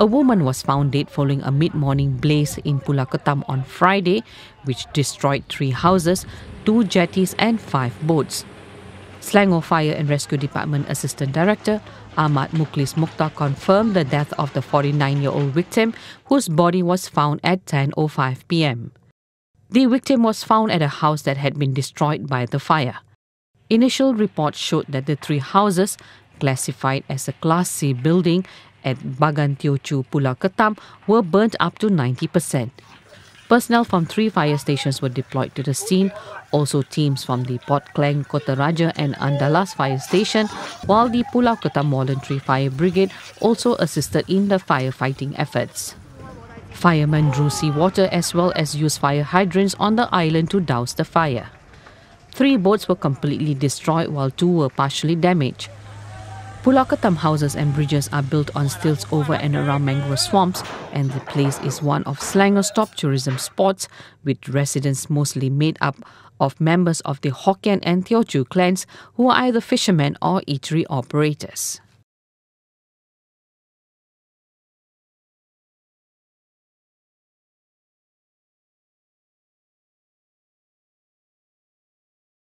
A woman was found dead following a mid morning blaze in Pulau Ketam on Friday, which destroyed three houses, two jetties, and five boats. Selangor Fire and Rescue Department Assistant Director Ahmad Mukhlis Mukhtar confirmed the death of the 49-year-old victim whose body was found at 10.05 p.m. The victim was found at a house that had been destroyed by the fire. Initial reports showed that the three houses, classified as a Class C building at Bagan Teochew Pulau Ketam, were burnt up to 90%. Personnel from three fire stations were deployed to the scene, also teams from the Port Klang, Kota Raja and Andalas fire station, while the Pulau Ketam Voluntary Fire Brigade also assisted in the firefighting efforts. Firemen drew seawater as well as used fire hydrants on the island to douse the fire. Three boats were completely destroyed while two were partially damaged. Pulau Ketam houses and bridges are built on stilts over and around mangrove swamps, and the place is one of Selangor's top tourism spots, with residents mostly made up of members of the Hokkien and Teochew clans who are either fishermen or eatery operators.